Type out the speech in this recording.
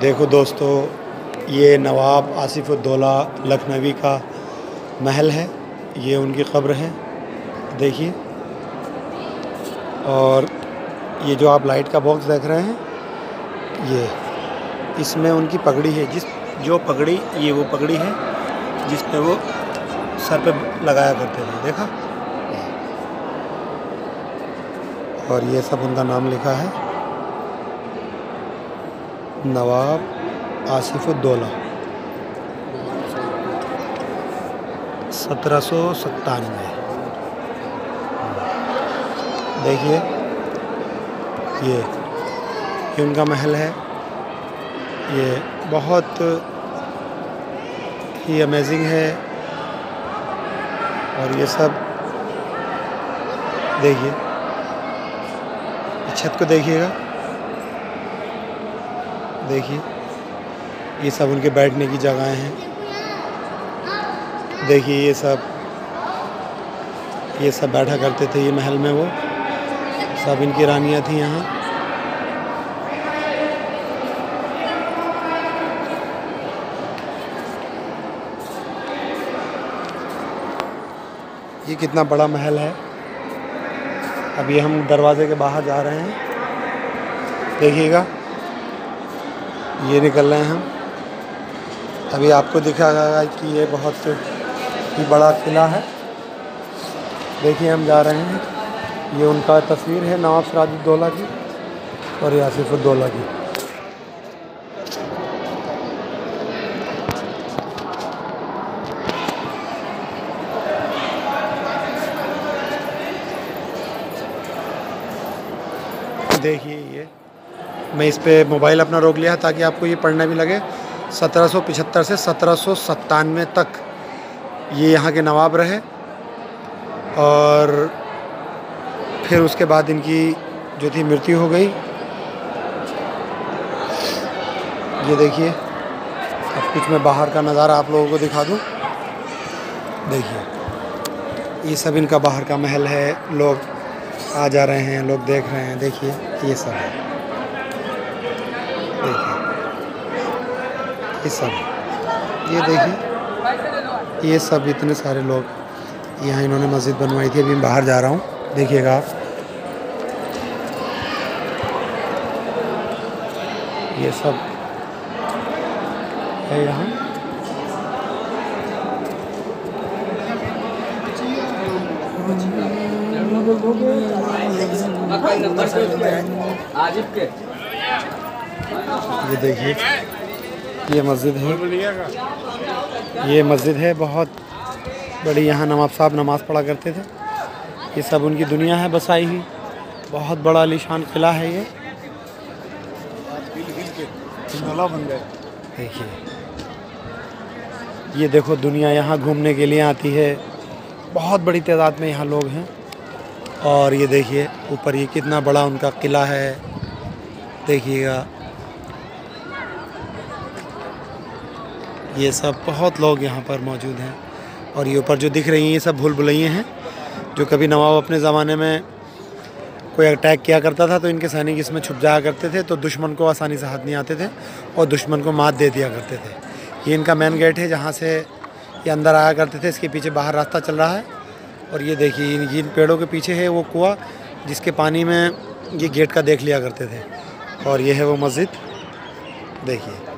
देखो दोस्तों, ये नवाब आसिफुद्दौला लखनवी का महल है। ये उनकी कब्र है। देखिए। और ये जो आप लाइट का बॉक्स देख रहे हैं, ये इसमें उनकी पगड़ी है। जिस जो पगड़ी, ये वो पगड़ी है जिस पे वो सर पे लगाया करते थे। देखा? और ये सब उनका नाम लिखा है। नवाब आसिफुद्दौला। सत्रह सौ सत्तानवे। देखिए, ये ये उनका महल है। ये बहुत ही अमेजिंग है। और ये सब, देखिए छत को देखिएगा। देखिए, ये सब उनके बैठने की जगहें हैं। देखिए, ये सब ये सब बैठा करते थे ये महल में वो। सब इनकी रानियाँ थी यहाँ। ये कितना बड़ा महल है। अभी हम दरवाजे के बाहर जा रहे हैं। देखिएगा। ये निकल रहे हैं हम। अभी आपको दिखाएगा कि ये बहुत ही बड़ा किला है। देखिए, हम जा रहे हैं। ये उनका तस्वीर है नवाब सिराजुद्दौला की और यासिफुद्दौला की। देखिए ये। मैं इस पर मोबाइल अपना रोक लिया ताकि आपको ये पढ़ना भी लगे। 1775 से सत्रह सौ सतानवे तक ये यहाँ के नवाब रहे और फिर उसके बाद इनकी जो थी मृत्यु हो गई। ये देखिए, अब कुछ मैं बाहर का नज़ारा आप लोगों को दिखा दूँ। देखिए, ये सब इनका बाहर का महल है। लोग आ जा रहे हैं, लोग देख रहे हैं। देखिए, ये सब है। देखिए। ये सब ये देखिए। ये सब इतने सारे लोग यहाँ इन्होंने मस्जिद बनवाई थी। अभी मैं बाहर जा रहा हूँ। देखिएगा आप। ये सब है यहाँ। ये देखिए, ये मस्जिद है। ये मस्जिद है, बहुत बड़ी, यहाँ नवाब साहब नमाज़ पढ़ा करते थे। ये सब उनकी दुनिया है बसाई हुई। बहुत बड़ा आलीशान किला है ये। देखिए, ये देखो, दुनिया यहाँ घूमने के लिए आती है। बहुत बड़ी तादाद में यहाँ लोग हैं। और ये देखिए, ऊपर ये कितना बड़ा उनका किला है। देखिएगा। ये सब बहुत लोग यहाँ पर मौजूद हैं। और ये ऊपर जो दिख रही हैं, ये सब भूल भुलैये हैं, जो कभी नवाब अपने ज़माने में कोई अटैक किया करता था तो इनके सैनिक इसमें छुप जाया करते थे तो दुश्मन को आसानी से हाथ नहीं आते थे और दुश्मन को मात दे दिया करते थे। ये इनका मेन गेट है, जहाँ से ये अंदर आया करते थे, इसके पीछे बाहर रास्ता चल रहा है। और ये देखिए, इन इन पेड़ों के पीछे है वो कुआँ, जिसके पानी में ये गेट का देख लिया करते थे। और ये है वो मस्जिद। देखिए।